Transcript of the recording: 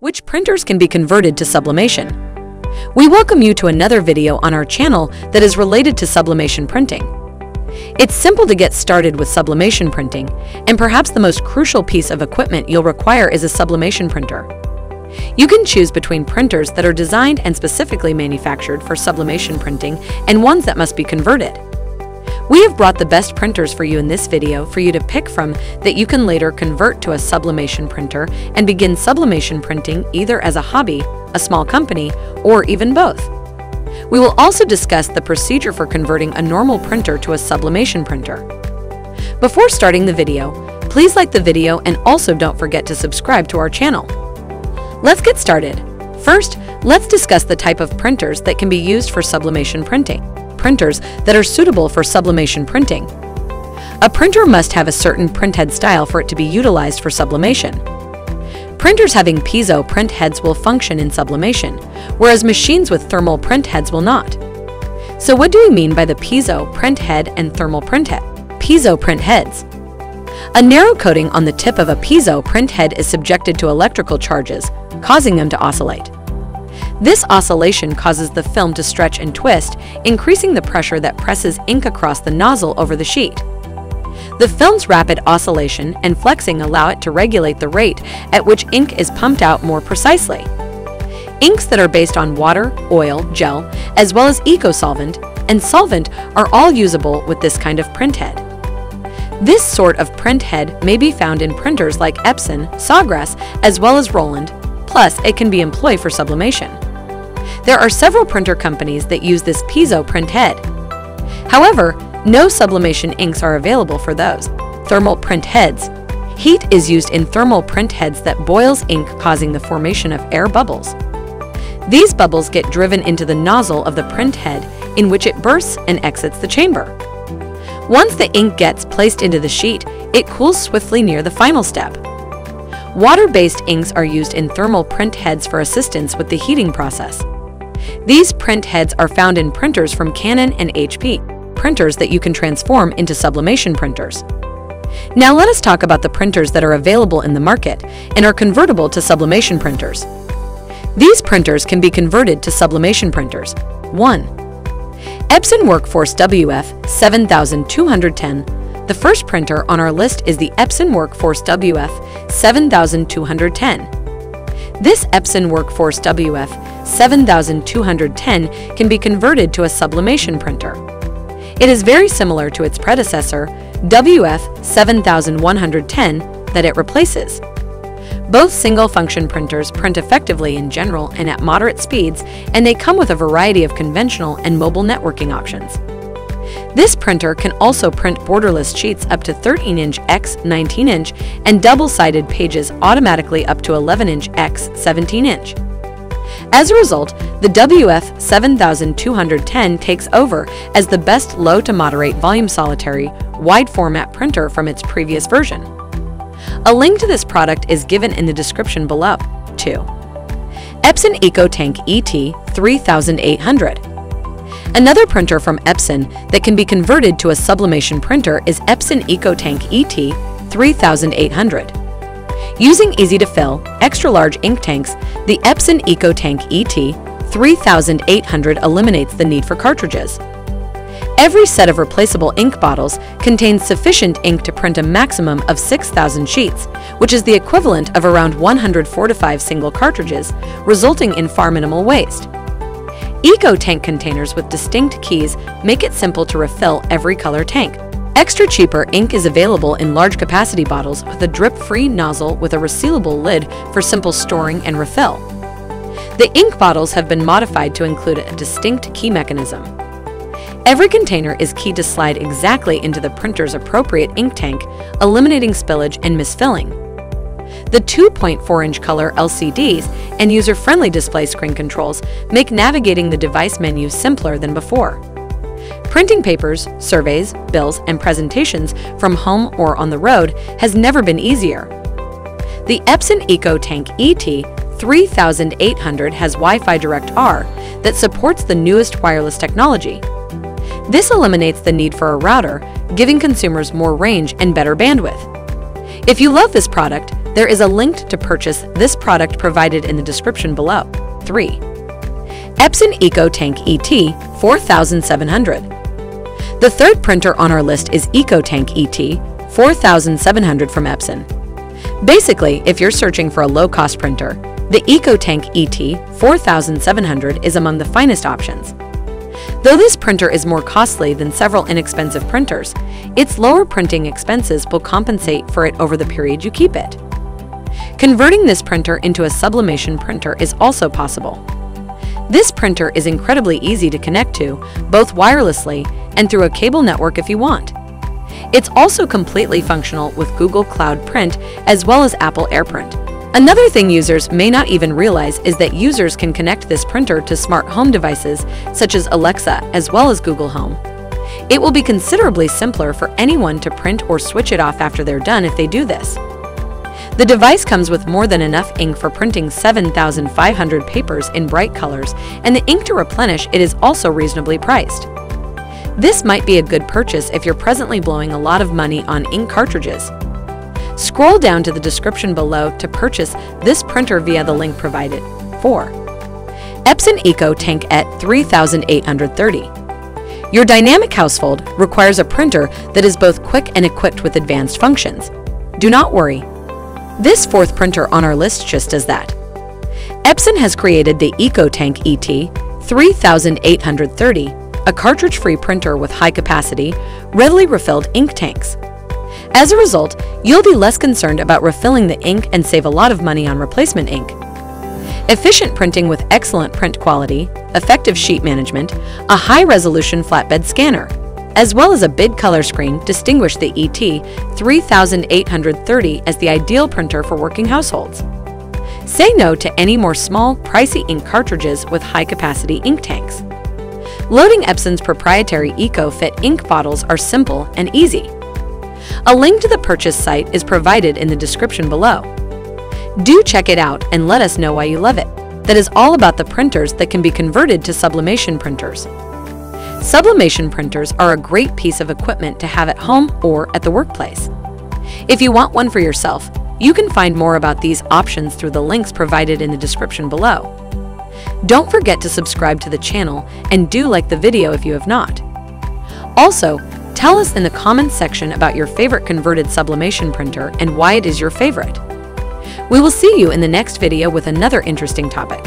Which printers can be converted to sublimation? We welcome you to another video on our channel that is related to sublimation printing. It's simple to get started with sublimation printing, and perhaps the most crucial piece of equipment you'll require is a sublimation printer. You can choose between printers that are designed and specifically manufactured for sublimation printing and ones that must be converted. We have brought the best printers for you in this video for you to pick from that you can later convert to a sublimation printer and begin sublimation printing either as a hobby, a small company, or even both. We will also discuss the procedure for converting a normal printer to a sublimation printer. Before starting the video, please like the video and also don't forget to subscribe to our channel. Let's get started. First, let's discuss the type of printers that can be used for sublimation printing. Printers that are suitable for sublimation printing. A printer must have a certain printhead style for it to be utilized for sublimation. Printers having piezo print heads will function in sublimation, whereas machines with thermal print heads will not. So what do we mean by the piezo print head and thermal print head? Piezo print heads. A narrow coating on the tip of a piezo print head is subjected to electrical charges, causing them to oscillate. This oscillation causes the film to stretch and twist, increasing the pressure that presses ink across the nozzle over the sheet. The film's rapid oscillation and flexing allow it to regulate the rate at which ink is pumped out more precisely. Inks that are based on water, oil, gel, as well as eco-solvent and solvent are all usable with this kind of printhead. This sort of printhead may be found in printers like Epson, Sawgrass, as well as Roland, Plus, it can be employed for sublimation. There are several printer companies that use this piezo print head. However, no sublimation inks are available for those. Thermal print heads. Heat is used in thermal print heads that boils ink causing the formation of air bubbles. These bubbles get driven into the nozzle of the print head in which it bursts and exits the chamber. Once the ink gets placed into the sheet, it cools swiftly near the final step. Water-based inks are used in thermal print heads for assistance with the heating process. These print heads are found in printers from Canon and HP, printers that you can transform into sublimation printers. Now let us talk about the printers that are available in the market and are convertible to sublimation printers. These printers can be converted to sublimation printers. 1. Epson Workforce WF 7210 the first printer on our list is the Epson Workforce WF 7210. This Epson Workforce WF 7210 can be converted to a sublimation printer. It is very similar to its predecessor, WF 7110, that it replaces. Both single-function printers print effectively in general and at moderate speeds, and they come with a variety of conventional and mobile networking options. This printer can also print borderless sheets up to 13-inch x 19-inch and double-sided pages automatically up to 11-inch x 17-inch. As a result, the WF 7210 takes over as the best low to moderate volume solitary, wide format printer from its previous version. A link to this product is given in the description below. 2. Epson EcoTank ET 3800 Another printer from Epson that can be converted to a sublimation printer is Epson EcoTank ET 3800. Using easy-to-fill, extra-large ink tanks, the Epson EcoTank ET 3800 eliminates the need for cartridges. Every set of replaceable ink bottles contains sufficient ink to print a maximum of 6,000 sheets, which is the equivalent of around 145 single cartridges, resulting in far minimal waste. Eco tank containers with distinct keys make it simple to refill every color tank. Extra cheaper ink is available in large capacity bottles with a drip-free nozzle with a resealable lid for simple storing and refill. The ink bottles have been modified to include a distinct key mechanism. Every container is keyed to slide exactly into the printer's appropriate ink tank, eliminating spillage and misfilling. The 2.4-inch color LCDs and user-friendly display screen controls make navigating the device menu simpler than before. Printing papers, surveys, bills, and presentations from home or on the road has never been easier. The Epson EcoTank ET 3800 has Wi-Fi Direct R that supports the newest wireless technology. This eliminates the need for a router, giving consumers more range and better bandwidth. If you love this product, there is a link to purchase this product provided in the description below. 3. Epson EcoTank ET 4700. The third printer on our list is EcoTank ET 4700 from Epson. Basically, if you're searching for a low-cost printer, the EcoTank ET 4700 is among the finest options. Though this printer is more costly than several inexpensive printers, its lower printing expenses will compensate for it over the period you keep it. Converting this printer into a sublimation printer is also possible. This printer is incredibly easy to connect to, both wirelessly and through a cable network if you want. It's also completely functional with Google Cloud Print as well as Apple AirPrint. Another thing users may not even realize is that users can connect this printer to smart home devices such as Alexa as well as Google Home. It will be considerably simpler for anyone to print or switch it off after they're done if they do this. The device comes with more than enough ink for printing 7,500 papers in bright colors, and the ink to replenish it is also reasonably priced. This might be a good purchase if you're presently blowing a lot of money on ink cartridges. Scroll down to the description below to purchase this printer via the link provided. 4. Epson Eco Tank ET 3830. Your dynamic household requires a printer that is both quick and equipped with advanced functions. Do not worry. This fourth printer on our list just does that. Epson has created the EcoTank ET 3830, a cartridge-free printer with high capacity, readily refilled ink tanks. As a result, you'll be less concerned about refilling the ink and save a lot of money on replacement ink. Efficient printing with excellent print quality, effective sheet management, a high-resolution flatbed scanner, as well as a big color screen distinguish the ET 3830 as the ideal printer for working households. Say no to any more small, pricey ink cartridges with high-capacity ink tanks. Loading Epson's proprietary EcoFit ink bottles are simple and easy. A link to the purchase site is provided in the description below. Do check it out and let us know why you love it. That is all about the printers that can be converted to sublimation printers. Sublimation printers are a great piece of equipment to have at home or at the workplace. If you want one for yourself, you can find more about these options through the links provided in the description below. Don't forget to subscribe to the channel and do like the video if you have not. Also, Tell us in the comments section about your favorite converted sublimation printer and why it is your favorite. We will see you in the next video with another interesting topic.